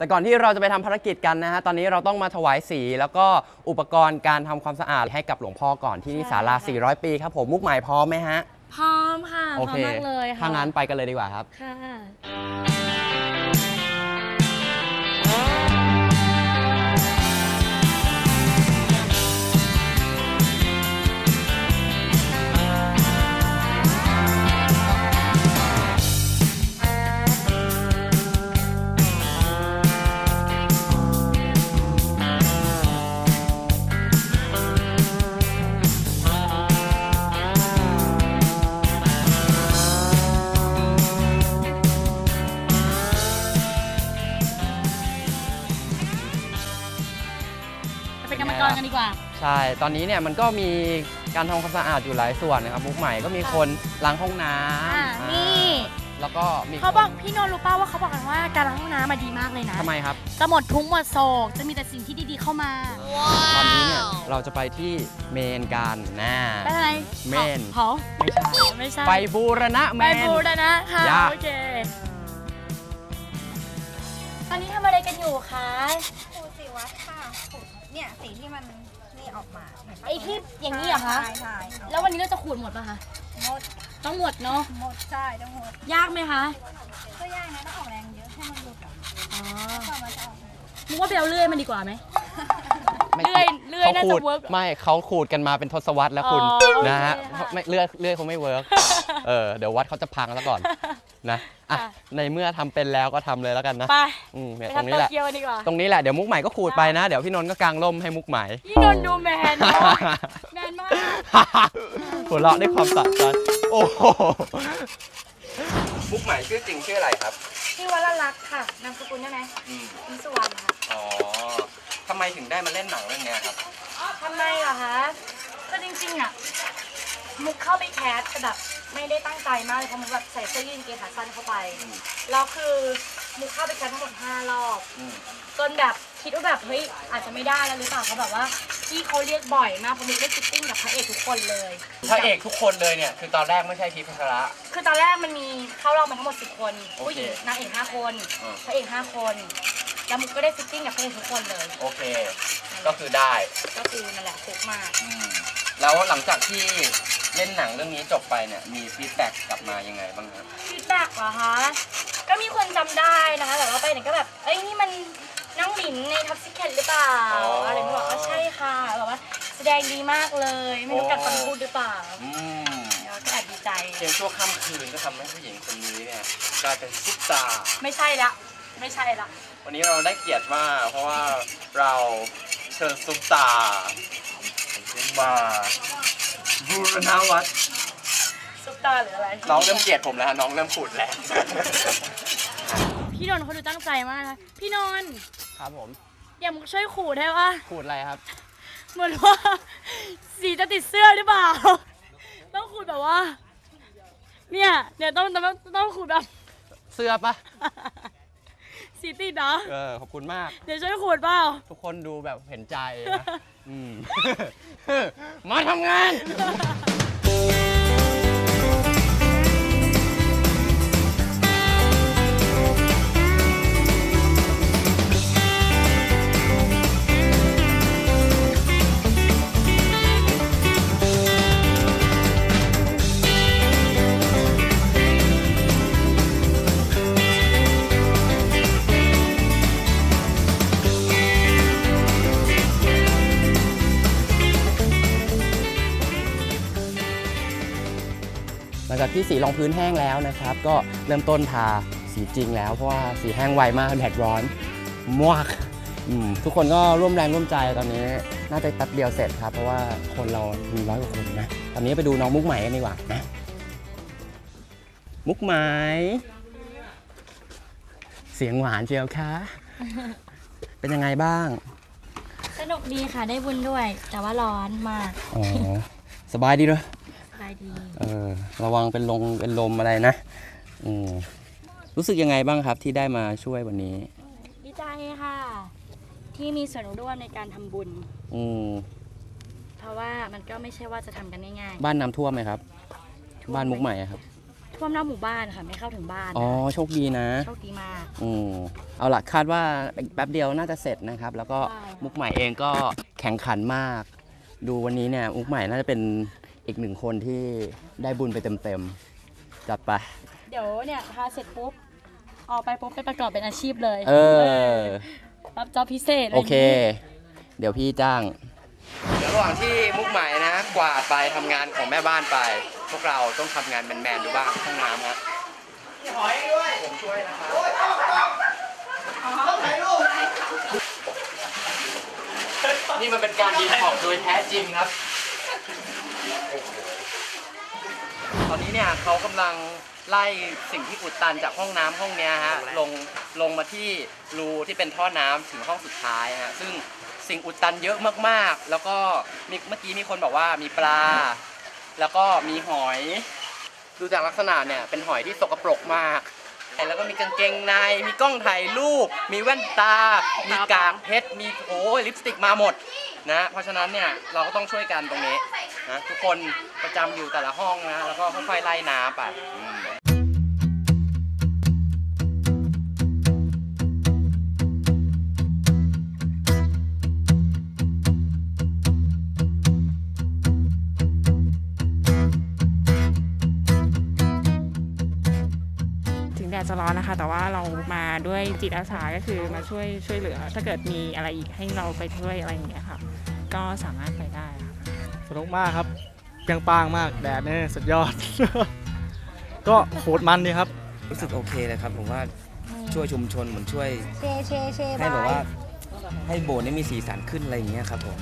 แต่ก่อนที่เราจะไปทำภารกิจกันนะฮะ ตอนนี้เราต้องมาถวายสี แล้วก็อุปกรณ์การทำความสะอาดให้กับหลวงพ่อก่อนที่นี่ใช่ศาลาค่ะ400 ปีครับผม มุกหมายพร้อมไหมฮะ พร้อมค่ะโอพร้อเคมมากเลยค่ะถ้างั้นไปกันเลยดีกว่าครับ ค่ะ ดีกว่า ใช่ ตอนนี้เนี่ยมันก็มีการทำความสะอาดอยู่หลายส่วนนะครับมุกใหม่ก็มีคนล้างห้องน้อ่าำนี่แล้วก็มีเขาบอกพี่นนท์รู้ป่าว่าเขาบอกกันว่าการล้างห้องน้ำมาดีมากเลยนะทำไมครับ จะหมดทุกข์หมดโศกจะมีแต่สิ่งที่ดีๆเข้ามาตอนนี้เนี่ยเราจะไปที่เมนกันนะ เป็นอะไรเมน เผาไม่ใช่ เผาไม่ใช่ไปบูรณะเมไปน บูรณะค่ะยาก โอเคตอนนี้ทำอะไรกันอยู่คะ เนี่ยสีที่มันนี่ออกมาเห็นปะไอ้ที่อย่างนี้เหรอคะ ใช่ใช่แล้ววันนี้เราจะขูดหมดป่ะคะ หมดต้องหมดเนาะ หมดใช่ต้องหมดยากไหมคะก็ยากนะต้องออกแรงเยอะให้มันหลุดอะอ๋อก่อนมันจะออกมึงว่าไปเอาเลื่อยมันดีกว่าไหม ไม่เลื่อยเลื่อยเขาน่าขูจะดเวิร์กไม่เขาขูดกันมาเป็นทศวรรษแล้วคุณอ๋อนะฮะโอเคค่ะ ไม่เลื่อยเลื่อยคงไม่เวิร์กเออเดี๋ยววัดเขาจะพังแล้วก่อน นะอะค่ะ ในเมื่อทำเป็นแล้วก็ทำเลยแล้วกันนะไปอืมไปเนี่ยตรงทำนี้โตแหละ เกียวกันดีกว่า ตรงนี้แหละเดี๋ยวมุกใหม่ก็ขูดไปนะ เดี๋ยวพี่นนท์ก็กางร่มให้มุกใหม่ พี่นนท์ดูแมนเนอะแมนมากหัวเราะด้วยความสะใจโอ้โหมุกใหม่ชื่อจริงชื่ออะไรครับ ชื่อวรลักษณ์ค่ะนามสกุลได้ไหมอืมอิสุวรรณค่ะอ๋อทำไมถึงได้มาเล่นหนังเรื่องเนี้ยครับ ทำไมเหรอคะก็จริงๆอะมุกเข้าไป cast แต่แบบ ไม่ได้ตั้งใจมากเลยเพราะมุกแบบใส่เสื้อยืดเกงขาสั้นเข้าไปอืมแล้วคือมุกเข้าไป cast ทั้งหมด5รอบอืมจนแบบคิดว่าแบบเฮ้ยอาจจะไม่ได้แล้วหรือเปล่าเพราะแบบว่าที่เขาเรียกบ่อยมากเพราะมุกได้ fitting กับพระเอกทุกคนเลยพระเอกทุกคนเลยเนี่ย คือตอนแรกไม่ใช่พีชพัชระ คือตอนแรกมันมีเข้ารอบมาทั้งหมด10คนโอเค ผู้หญิงนางเอก5คนอืมพระเอก5คนแล้วมุกก็ได้ fitting กับพระเอกทุกคนเลย โอเค ก็คือได้ก็คือนั่นแหละฟลุกมาก อืม แล้วหลังจากที่เล่นหนังเรื่องนี้จบไปเนี่ยมี feedback กลับมายังไงบ้างครับ feedback เหรอคะ ก็มีคนจำได้นะคะแบบว่าไปไหนก็แบบ เอ้ยนี่มันน้องหลินใน Top Secret หรือเปล่าอ๋อออะไรไม่บอกว่าใช่ค่ะแบบว่าแสดงดีมากเลย ไม่รู้กัดฟันพูดหรือเปล่าอืมแล้วก็แอบดีใจเพียงชั่วค่ำคืนก็ทำให้ผู้หญิงคนนี้เนี่ยกลายเป็นซุปตาร์ไม่ใช่ละไม่ใช่ละวันนี้เราได้เกียรติมากเพราะว่าเราเชิญซุปตาร์ มาบูรณวัฒน์ซุปตาหรืออะไรน้องเริ่มเกลียดผมแล้วฮะน้องเริ่มขูดแล้ว พี่นนท์เขาดูตั้งใจมากนะพี่นนท์ครับผมอย่ามุกช่วยขู่ได้ปะขูดอะไรครับ เหมือนว่าสีจะติดเสื้อหรือเปล่า ต้องขูดแบบว่า เนี่ยเดี๋ยวต้องต้องต้องขูดแบบ เสื้อปะ สีติดนะเออขอบคุณมาก เดี๋ยวช่วยขูดเปล่า ทุกคนดูแบบเห็นใจนะ อืม มาทำงาน จากที่สีรองพื้นแห้งแล้วนะครับ ก็เริ่มต้นทาสีจริงแล้วเพราะว่าสีแห้งไวมากแดดร้อนมวกอืมทุกคนก็ร่วมแรงร่วมใจตอนนี้ น่าจะแป๊บเดียวเสร็จครับ เพราะว่าคนเรามีร้อยกว่าคนนะ ตอนนี้ไปดูน้องมุกใหม่กันดีกว่านะมุกใหม่เสียงหวานเชียวคะเป็นยังไงบ้าง สนุกดีค่ะได้บุญด้วย แต่ว่าร้อนมากอ๋อสบายดีเนอะสบายดี เออระวังเป็นลงเป็นลมอะไรนะอืมรู้สึกยังไงบ้างครับที่ได้มาช่วยวันนี้ ดีใจค่ะ ที่มีส่วนร่วมในการทำบุญ อืมเพราะว่ามันก็ไม่ใช่ว่าจะทำกันง่ายบ้านน้ำท่วมไหมครับๆท่วบ้านมุกใหม่อะครับทท่วมหน้าหมู่บ้านค่ะ ไม่เข้าถึงบ้านอ๋อโชคดีนะ โชคดีมาก อืมเอาละคาดว่าอีกแป๊บเดียวน่าจะเสร็จนะครับ แล้วก็ใช่ค่ะ มุกใหม่เองก็แข่งขันมาก ดูวันนี้เนี่ยมุกใหม่น่าจะเป็น อีกหนึ่งคนที่ได้บุญไปเต็มๆ จัดไป เดี๋ยวเนี่ยทาเสร็จปุ๊บออกไปปุ๊บไปประกอบเป็นอาชีพเลยเออ รับจ็อบพิเศษะไรโอย่างเคงี้เดี๋ยวพี่จ้างเดี๋ยวระหว่างที่มุกใหม่นะกวาดไปทำงานของแม่บ้านไป พวกเราต้องทำงานแมนๆดูบ้างห้องน้ำครับผมช่วยนะครับนี่มันเป็นการดีท็อกซ์โดยแท้จริงครับ ตอนนี้เนี่ยเขากำลังไล่สิ่งที่อุดตันจากห้องน้ำห้องเนี้ยฮะลงลงมาที่รูที่เป็นท่อน้ำถึงห้องสุดท้ายฮะซึ่งสิ่งอุดตันเยอะมากๆ แล้วก็มีเมื่อกี้มีคนบอกว่ามีปลา แล้วก็มีหอย ดูจากลักษณะเนี่ยเป็นหอยที่สกปรกมาก แล้วก็มีกางเกงใน มีกล้องถ่ายรูป มีแว่นตา มีกากเพชร มีโอ้ยลิปสติกมาหมด นะเพราะฉะนั้นเนี่ยเราก็ต้องช่วยกันตรงนี้นะทุกคนประจำอยู่แต่ละห้องนะแล้วก็ค่อยๆไล่น้ำไป อืมถึงแดดจะร้อนนะคะ แต่ว่าเรามาด้วยจิตอาสาก็คือมาช่วยช่วยเหลือ ถ้าเกิดมีอะไรอีกให้เราไปช่วยอะไรอย่างเงี้ยค่ะ ก็สามารถไปได้ค่ะสนุกมากครับเปรียงปร้างมากแดดเนี่ยสุดยอด ก็โคตรมันดีครับ รู้สึกโอเคเลยครับ ผมว่าช่วยชุมชนเหมือนช่วย เชเชเชให้แบบบายว่า ให้โบสถ์นี้มีสีสันขึ้นอะไรอย่างเงี้ยครับผม